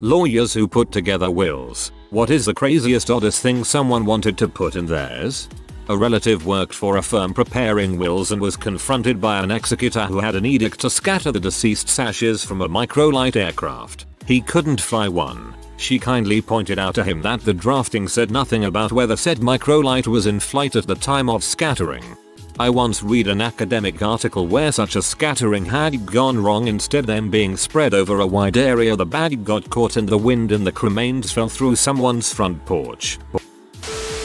Lawyers who put together wills. What is the craziest oddest thing someone wanted to put in theirs? A relative worked for a firm preparing wills and was confronted by an executor who had an edict to scatter the deceased's ashes from a microlight aircraft. He couldn't fly one. She kindly pointed out to him that the drafting said nothing about whether said microlight was in flight at the time of scattering. I once read an academic article where such a scattering had gone wrong instead them being spread over a wide area the bag got caught in the wind and the cremains fell through someone's front porch.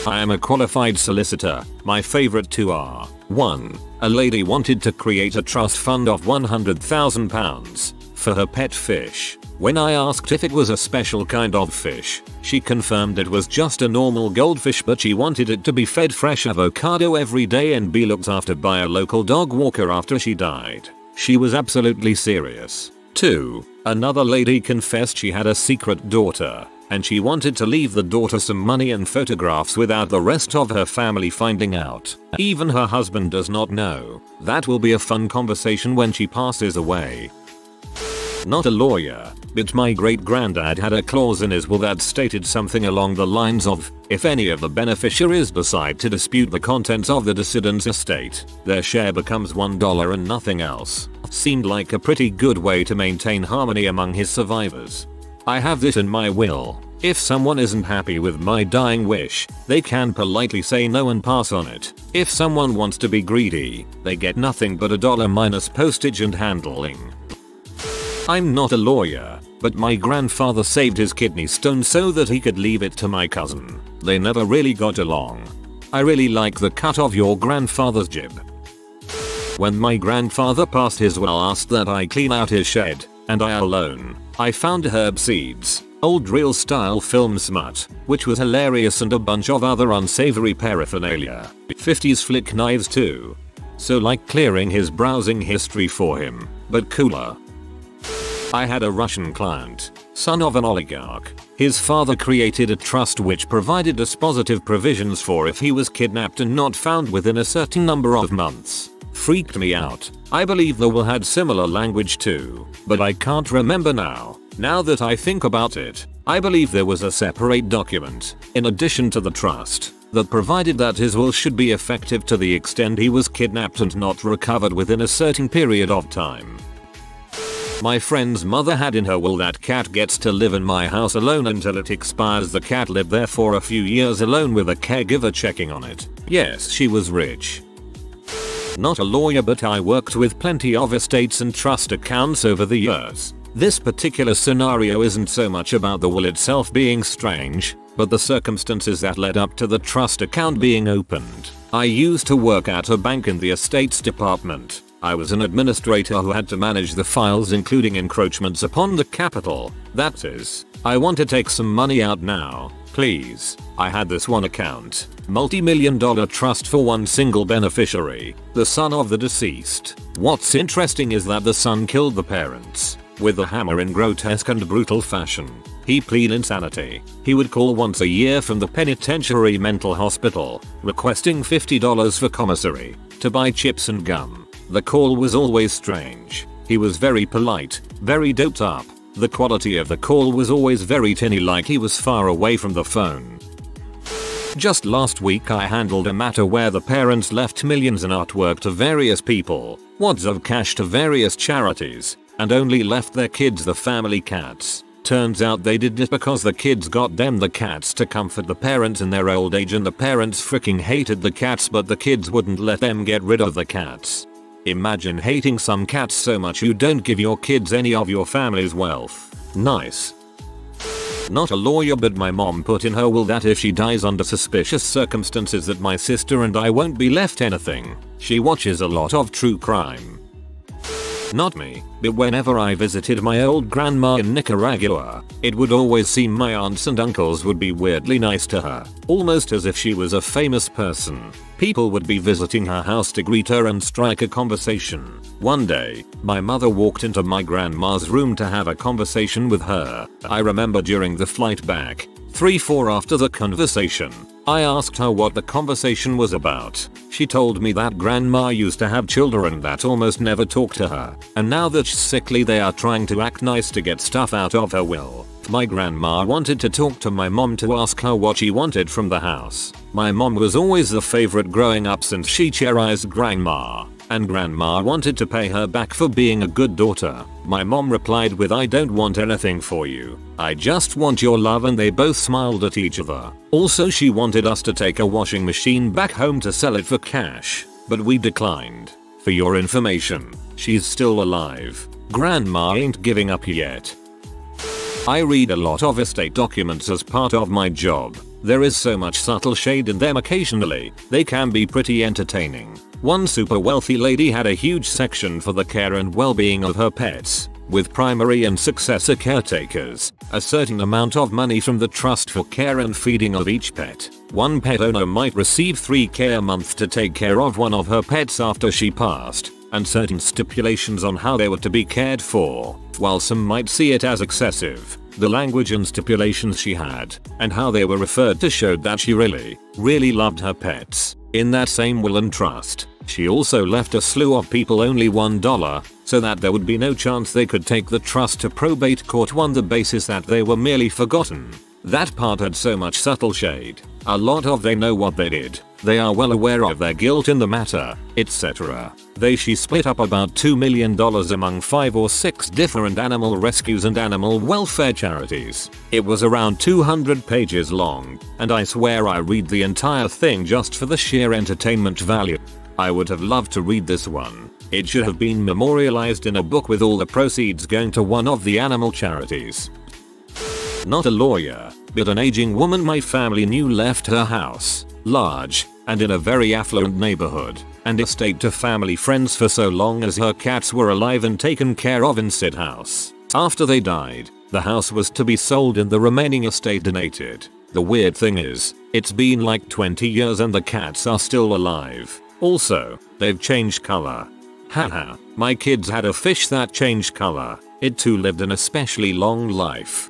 I am a qualified solicitor. My favorite two are 1. A lady wanted to create a trust fund of £100,000 for her pet fish. When I asked if it was a special kind of fish, she confirmed it was just a normal goldfish but she wanted it to be fed fresh avocado every day and be looked after by a local dog walker after she died. She was absolutely serious. 2. Another lady confessed she had a secret daughter and she wanted to leave the daughter some money and photographs without the rest of her family finding out. Even her husband does not know. That will be a fun conversation when she passes away. Not a lawyer, but my great granddad had a clause in his will that stated something along the lines of, if any of the beneficiaries decide to dispute the contents of the decedent's estate, their share becomes $1 and nothing else. Seemed like a pretty good way to maintain harmony among his survivors. I have this in my will. If someone isn't happy with my dying wish, they can politely say no and pass on it. If someone wants to be greedy, they get nothing but a dollar minus postage and handling. I'm not a lawyer, but my grandfather saved his kidney stone so that he could leave it to my cousin. They never really got along. I really like the cut of your grandfather's jib. When my grandfather passed his will asked that I clean out his shed, and I alone, I found herb seeds, old real style film smut, which was hilarious and a bunch of other unsavory paraphernalia. 50s flick knives too. So like clearing his browsing history for him, but cooler. I had a Russian client, son of an oligarch. His father created a trust which provided dispositive provisions for if he was kidnapped and not found within a certain number of months. Freaked me out. I believe the will had similar language too, but I can't remember now. Now that I think about it, I believe there was a separate document, in addition to the trust, that provided that his will should be effective to the extent he was kidnapped and not recovered within a certain period of time. My friend's mother had in her will that cat gets to live in my house alone until it expires the cat lived there for a few years alone with a caregiver checking on it. Yes she was rich. Not a lawyer but I worked with plenty of estates and trust accounts over the years. This particular scenario isn't so much about the will itself being strange, but the circumstances that led up to the trust account being opened. I used to work at a bank in the estates department. I was an administrator who had to manage the files including encroachments upon the capital. That is, I want to take some money out now, please. I had this one account, multi-million dollar trust for one single beneficiary, the son of the deceased. What's interesting is that the son killed the parents with a hammer in grotesque and brutal fashion. He pleaded insanity. He would call once a year from the penitentiary mental hospital, requesting $50 for commissary, to buy chips and gum. The call was always strange. He was very polite, very doped up. The quality of the call was always very tinny like he was far away from the phone. Just last week I handled a matter where the parents left millions in artwork to various people, wads of cash to various charities, and only left their kids the family cats. Turns out they did it because the kids got them the cats to comfort the parents in their old age and the parents freaking hated the cats but the kids wouldn't let them get rid of the cats. Imagine hating some cats so much you don't give your kids any of your family's wealth. Nice. Not a lawyer but my mom put in her will that if she dies under suspicious circumstances that my sister and I won't be left anything. She watches a lot of true crime. Not me, but whenever I visited my old grandma in Nicaragua, it would always seem my aunts and uncles would be weirdly nice to her, almost as if she was a famous person. People would be visiting her house to greet her and strike a conversation. One day, my mother walked into my grandma's room to have a conversation with her. I remember during the flight back, 3-4 after the conversation, I asked her what the conversation was about. She told me that grandma used to have children that almost never talked to her, and now that she's sickly they are trying to act nice to get stuff out of her will. My grandma wanted to talk to my mom to ask her what she wanted from the house. My mom was always the favorite growing up since she cherished grandma and grandma wanted to pay her back for being a good daughter. My mom replied with I don't want anything for you. I just want your love and they both smiled at each other. Also she wanted us to take a washing machine back home to sell it for cash, but we declined. For your information, she's still alive. Grandma ain't giving up yet. I read a lot of estate documents as part of my job. There is so much subtle shade in them occasionally, they can be pretty entertaining. One super wealthy lady had a huge section for the care and well-being of her pets, with primary and successor caretakers, a certain amount of money from the trust for care and feeding of each pet. One pet owner might receive 3k a month to take care of one of her pets after she passed, and certain stipulations on how they were to be cared for, while some might see it as excessive. The language and stipulations she had, and how they were referred to showed that she really, really loved her pets. In that same will and trust, she also left a slew of people only $1 so that there would be no chance they could take the trust to probate court on the basis that they were merely forgotten. That part had so much subtle shade. A lot of they know what they did. They are well aware of their guilt in the matter, etc. They she split up about $2 million among 5 or 6 different animal rescues and animal welfare charities. It was around 200 pages long, and I swear I read the entire thing just for the sheer entertainment value. I would have loved to read this one. It should have been memorialized in a book with all the proceeds going to one of the animal charities. Not a lawyer, but an aging woman my family knew left her house, large, and in a very affluent neighborhood, and estate to family friends for so long as her cats were alive and taken care of in said house. After they died, the house was to be sold and the remaining estate donated. The weird thing is, it's been like 20 years and the cats are still alive. Also, they've changed color. Haha, my kids had a fish that changed color. It too lived an especially long life.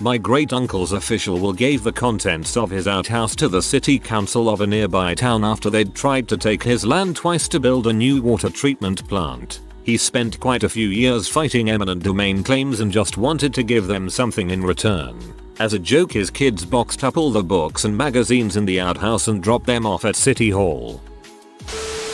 My great uncle's official will gave the contents of his outhouse to the city council of a nearby town after they'd tried to take his land twice to build a new water treatment plant. He spent quite a few years fighting eminent domain claims and just wanted to give them something in return. As a joke his kids boxed up all the books and magazines in the outhouse and dropped them off at City Hall.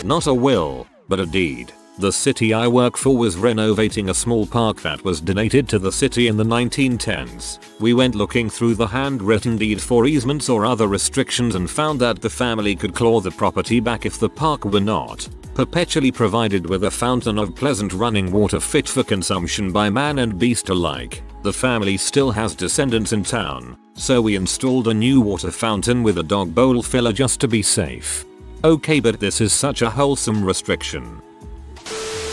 Not a will, but a deed. The city I work for was renovating a small park that was donated to the city in the 1910s. We went looking through the handwritten deed for easements or other restrictions and found that the family could claw the property back if the park were not perpetually provided with a fountain of pleasant running water fit for consumption by man and beast alike. The family still has descendants in town, so we installed a new water fountain with a dog bowl filler just to be safe. Okay but this is such a wholesome restriction.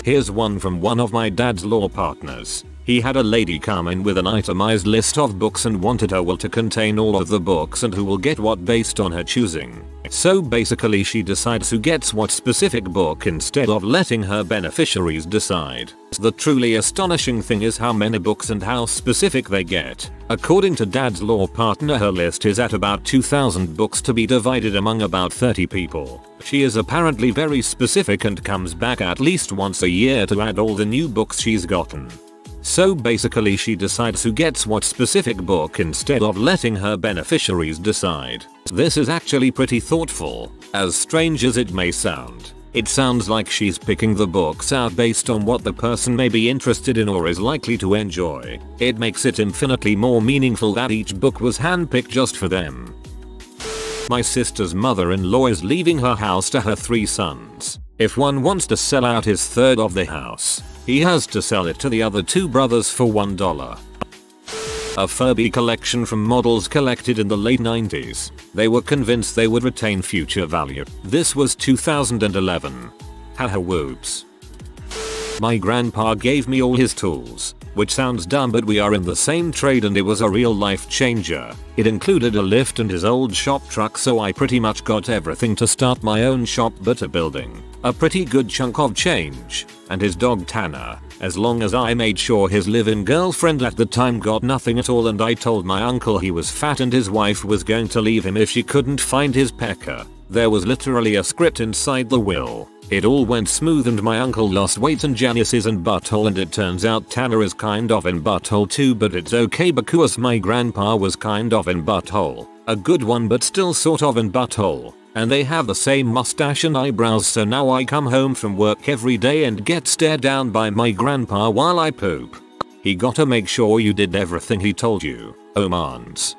Here's one from one of my dad's law partners. He had a lady come in with an itemized list of books and wanted her will to contain all of the books and who will get what based on her choosing. So basically she decides who gets what specific book instead of letting her beneficiaries decide. The truly astonishing thing is how many books and how specific they get. According to dad's law partner her list is at about 2000 books to be divided among about 30 people. She is apparently very specific and comes back at least once a year to add all the new books she's gotten. So basically she decides who gets what specific book instead of letting her beneficiaries decide. This is actually pretty thoughtful, as strange as it may sound. It sounds like she's picking the books out based on what the person may be interested in or is likely to enjoy. It makes it infinitely more meaningful that each book was handpicked just for them. My sister's mother-in-law is leaving her house to her three sons. If one wants to sell out his third of the house, he has to sell it to the other two brothers for $1. A Furby collection from models collected in the late 90s. They were convinced they would retain future value. This was 2011. Haha whoops. My grandpa gave me all his tools, which sounds dumb but we are in the same trade and it was a real life changer. It included a lift and his old shop truck so I pretty much got everything to start my own shop but a building. A pretty good chunk of change. And his dog Tanner. As long as I made sure his live-in girlfriend at the time got nothing at all and I told my uncle he was fat and his wife was going to leave him if she couldn't find his pecker. There was literally a script inside the will. It all went smooth and my uncle lost weight and Janice is in butthole and it turns out Tanner is kind of in butthole too but it's okay because my grandpa was kind of in butthole. A good one but still sort of in butthole. And they have the same mustache and eyebrows so now I come home from work every day and get stared down by my grandpa while I poop. He gotta make sure you did everything he told you. Omans.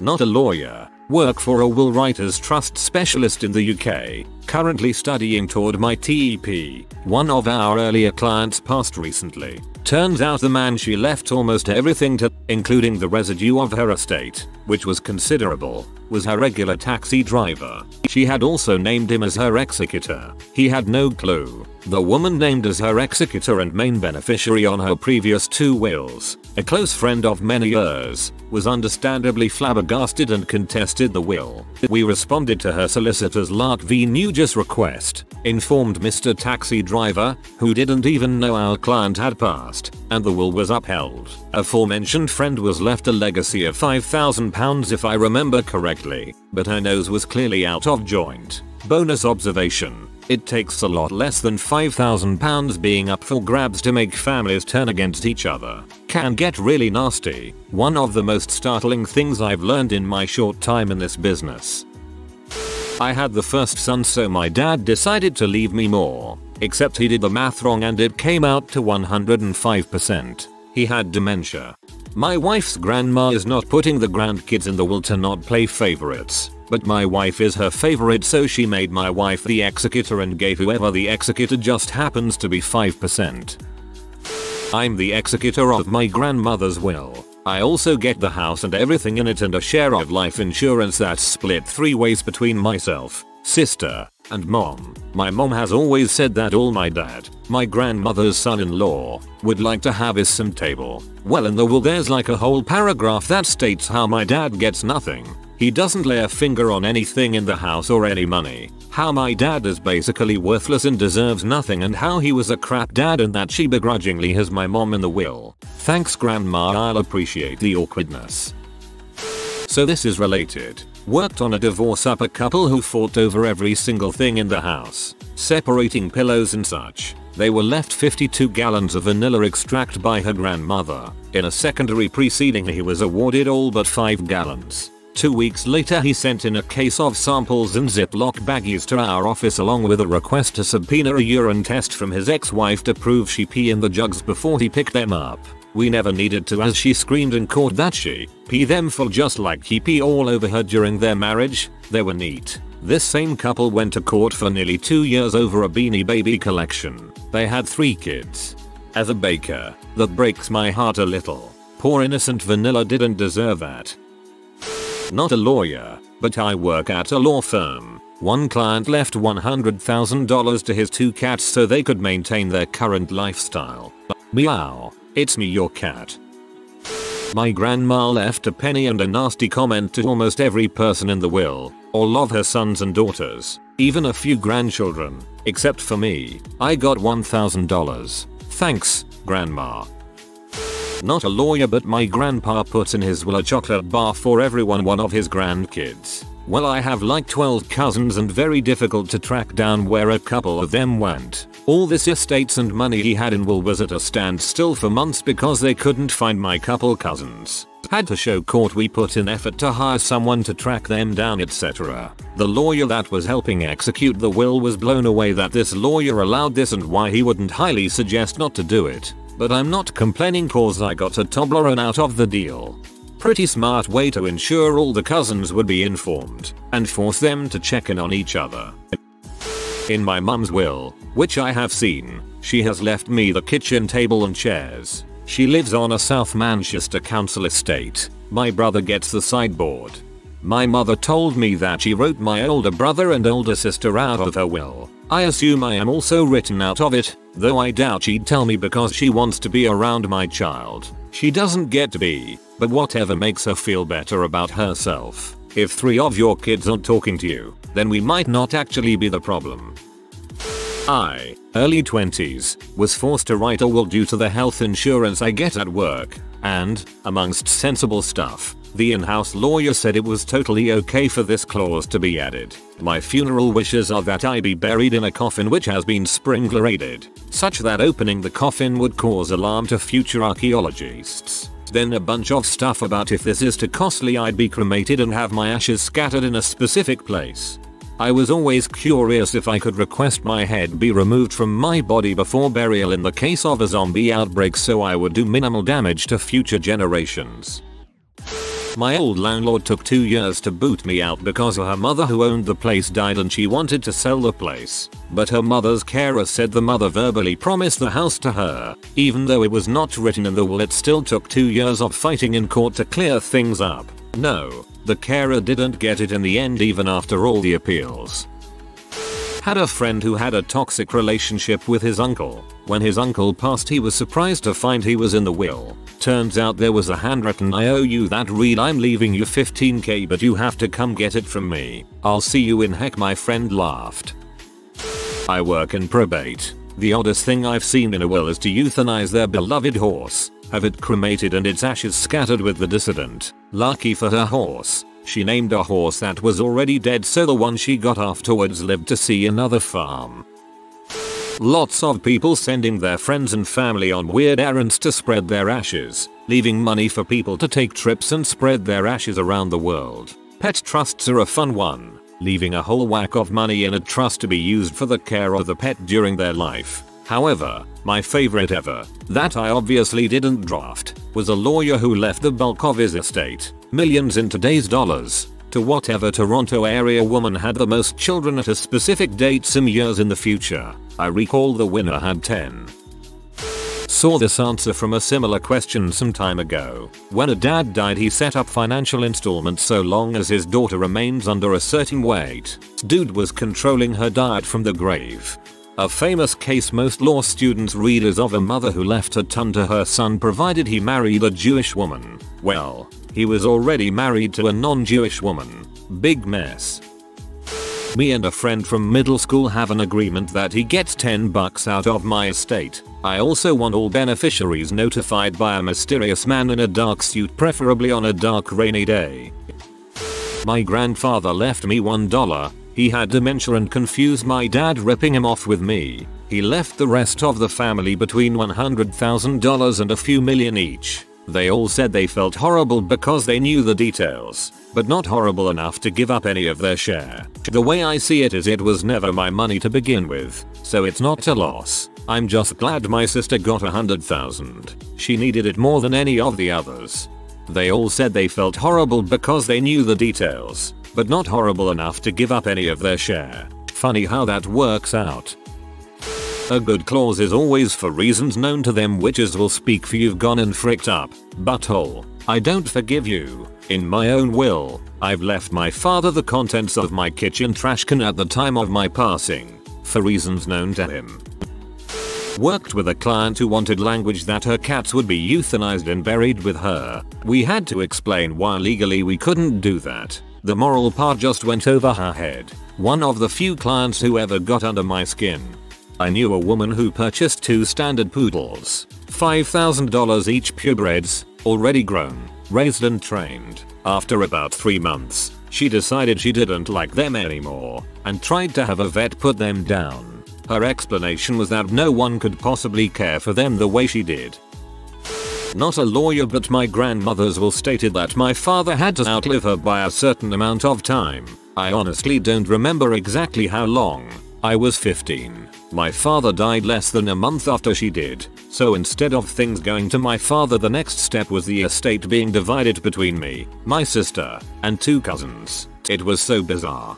Not a lawyer. Work for a will writers trust specialist in the UK. Currently studying toward my TEP. One of our earlier clients passed recently. Turns out the man she left almost everything to, including the residue of her estate, which was considerable, was her regular taxi driver. She had also named him as her executor. He had no clue. The woman named as her executor and main beneficiary on her previous two wills, a close friend of many years, was understandably flabbergasted and contested the will. We responded to her solicitor's Larke v Nugus request, informed Mr. Taxi Driver, who didn't even know our client had passed, and the will was upheld. Aforementioned friend was left a legacy of £5,000 if I remember correctly, but her nose was clearly out of joint. Bonus observation. It takes a lot less than £5,000 being up for grabs to make families turn against each other. Can get really nasty. One of the most startling things I've learned in my short time in this business. I had the first son so my dad decided to leave me more. Except he did the math wrong and it came out to 105%. He had dementia. My wife's grandma is not putting the grandkids in the will to not play favorites, but my wife is her favorite so she made my wife the executor and gave whoever the executor just happens to be 5%. I'm the executor of my grandmother's will. I also get the house and everything in it and a share of life insurance that's split three ways between myself, sister, and mom. My mom has always said that all my dad, my grandmother's son-in-law, would like to have is some table. Well in the will there's like a whole paragraph that states how my dad gets nothing. He doesn't lay a finger on anything in the house or any money. How my dad is basically worthless and deserves nothing and how he was a crap dad and that she begrudgingly has my mom in the will. Thanks grandma I'll appreciate the awkwardness. So this is related. Worked on a divorce up a couple who fought over every single thing in the house, separating pillows and such. They were left 52 gallons of vanilla extract by her grandmother. In a secondary proceeding he was awarded all but 5 gallons. Two weeks later he sent in a case of samples in Ziploc baggies to our office along with a request to subpoena a urine test from his ex-wife to prove she pee in the jugs before he picked them up. We never needed to as she screamed in court that she pee them full just like he pee all over her during their marriage. They were neat. This same couple went to court for nearly 2 years over a Beanie Baby collection. They had 3 kids. As a baker, that breaks my heart a little. Poor innocent vanilla didn't deserve that. Not a lawyer, but I work at a law firm. One client left $100,000 to his two cats so they could maintain their current lifestyle. Meow. It's me your cat. My grandma left a penny and a nasty comment to almost every person in the will, all of her sons and daughters, even a few grandchildren, except for me. I got $1,000. Thanks, grandma. Not a lawyer but my grandpa puts in his will a chocolate bar for everyone one of his grandkids. Well I have like 12 cousins and very difficult to track down where a couple of them went. All this estates and money he had in will was at a standstill for months because they couldn't find my couple cousins. Had to show court we put in effort to hire someone to track them down etc. The lawyer that was helping execute the will was blown away that this lawyer allowed this and why he wouldn't highly suggest not to do it. But I'm not complaining cause I got a Toblerone out of the deal. Pretty smart way to ensure all the cousins would be informed and force them to check in on each other. In my mum's will, which I have seen, she has left me the kitchen table and chairs. She lives on a South Manchester council estate. My brother gets the sideboard. My mother told me that she wrote my older brother and older sister out of her will. I assume I am also written out of it, though I doubt she'd tell me because she wants to be around my child. She doesn't get to be, but whatever makes her feel better about herself. If three of your kids aren't talking to you, then we might not actually be the problem. I, early 20s, was forced to write a will due to the health insurance I get at work, and, amongst sensible stuff, The in-house lawyer said it was totally okay for this clause to be added. My funeral wishes are that I be buried in a coffin which has been sprinkler-aided, such that opening the coffin would cause alarm to future archaeologists. Then a bunch of stuff about if this is too costly I'd be cremated and have my ashes scattered in a specific place. I was always curious if I could request my head be removed from my body before burial in the case of a zombie outbreak so I would do minimal damage to future generations. My old landlord took 2 years to boot me out because her mother who owned the place died and she wanted to sell the place. But her mother's carer said the mother verbally promised the house to her. Even though it was not written in the will it still took 2 years of fighting in court to clear things up. No, the carer didn't get it in the end even after all the appeals. Had a friend who had a toxic relationship with his uncle. When his uncle passed he was surprised to find he was in the will. Turns out there was a handwritten I owe you that read I'm leaving you 15k but you have to come get it from me. I'll see you in heck my friend laughed. I work in probate. The oddest thing I've seen in a will is to euthanize their beloved horse, have it cremated and its ashes scattered with the decedent. Lucky for her horse, she named a horse that was already dead so the one she got afterwards lived to see another farm. Lots of people sending their friends and family on weird errands to spread their ashes, leaving money for people to take trips and spread their ashes around the world. Pet trusts are a fun one, leaving a whole whack of money in a trust to be used for the care of the pet during their life. However, my favorite ever, that I obviously didn't draft, was a lawyer who left the bulk of his estate, millions in today's dollars, to whatever Toronto area woman had the most children at a specific date some years in the future. I recall the winner had 10. Saw this answer from a similar question some time ago. When a dad died he set up financial installments so long as his daughter remains under a certain weight. Dude was controlling her diet from the grave. A famous case most law students read is of a mother who left a ton to her son provided he married a Jewish woman. Well, he was already married to a non-Jewish woman. Big mess. Me and a friend from middle school have an agreement that he gets 10 bucks out of my estate. I also want all beneficiaries notified by a mysterious man in a dark suit preferably on a dark rainy day. My grandfather left me $1. He had dementia and confused my dad ripping him off with me. He left the rest of the family between $100,000 and a few million each. They all said they felt horrible because they knew the details, but not horrible enough to give up any of their share. The way I see it is it was never my money to begin with, so it's not a loss. I'm just glad my sister got a hundred thousand. She needed it more than any of the others. They all said they felt horrible because they knew the details, but not horrible enough to give up any of their share. Funny how that works out. A good clause is always for reasons known to them witches will speak for you've gone and fricked up. Butthole. I don't forgive you. In my own will, I've left my father the contents of my kitchen trash can at the time of my passing. For reasons known to him. Worked with a client who wanted language that her cats would be euthanized and buried with her. We had to explain why legally we couldn't do that. The moral part just went over her head. One of the few clients who ever got under my skin. I knew a woman who purchased two standard poodles, $5,000 each purebreds, already grown, raised and trained. After about 3 months, she decided she didn't like them anymore and tried to have a vet put them down. Her explanation was that no one could possibly care for them the way she did. Not a lawyer but my grandmother's will stated that my father had to outlive her by a certain amount of time. I honestly don't remember exactly how long. I was 15. My father died less than a month after she did, so instead of things going to my father the next step was the estate being divided between me, my sister, and two cousins. It was so bizarre.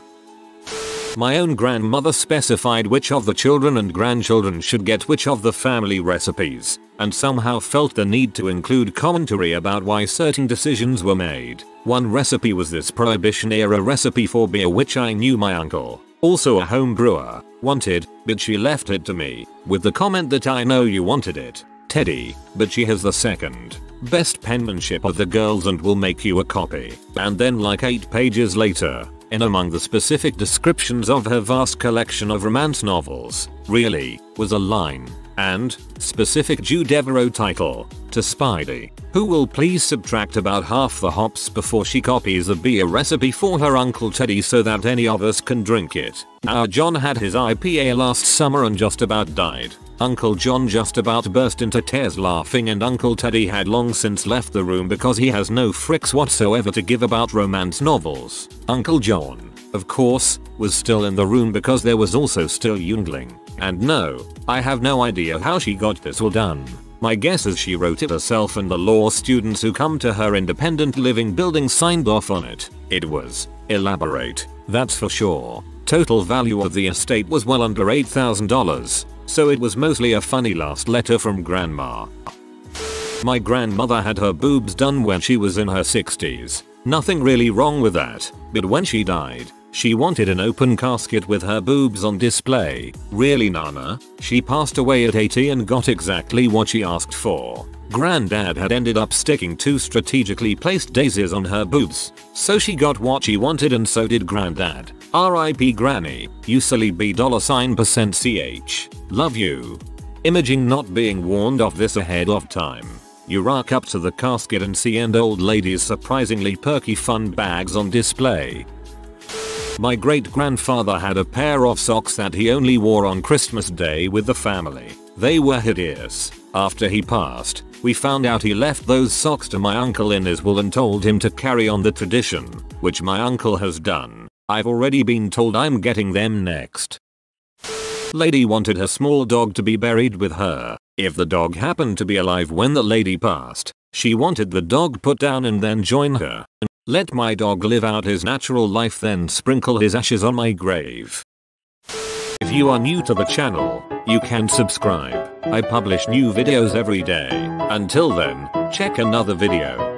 My own grandmother specified which of the children and grandchildren should get which of the family recipes, and somehow felt the need to include commentary about why certain decisions were made. One recipe was this prohibition era recipe for beer which I knew my uncle, also a home brewer, wanted, but she left it to me, with the comment that I know you wanted it, Teddy, but she has the second best penmanship of the girls and will make you a copy. And then like 8 pages later, in among the specific descriptions of her vast collection of romance novels, really, was a line. And, specific Jude Deveraux title, to Spidey, who will please subtract about half the hops before she copies a beer recipe for her Uncle Teddy so that any of us can drink it. Our John had his IPA last summer and just about died. Uncle John just about burst into tears laughing and Uncle Teddy had long since left the room because he has no fricks whatsoever to give about romance novels. Uncle John, of course, was still in the room because there was also still Yuengling. And no, I have no idea how she got this all done. My guess is she wrote it herself and the law students who come to her independent living building signed off on it. It was elaborate, that's for sure. Total value of the estate was well under $8,000, so it was mostly a funny last letter from grandma. My grandmother had her boobs done when she was in her 60s. Nothing really wrong with that, but when she died, she wanted an open casket with her boobs on display. Really Nana? She passed away at 80 and got exactly what she asked for. Granddad had ended up sticking two strategically placed daisies on her boobs, so she got what she wanted and so did granddad. RIP granny, you silly B dollar sign percent ch. Love you. Imaging not being warned of this ahead of time. You rock up to the casket and see and old lady's surprisingly perky fun bags on display. My great grandfather had a pair of socks that he only wore on Christmas day with the family. They were hideous. After he passed, we found out he left those socks to my uncle in his will and told him to carry on the tradition, which my uncle has done. I've already been told I'm getting them next. Lady wanted her small dog to be buried with her. If the dog happened to be alive when the lady passed, she wanted the dog put down and then join her. Let my dog live out his natural life then sprinkle his ashes on my grave. If you are new to the channel, you can subscribe. I publish new videos every day. Until then, check another video.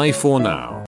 Bye for now.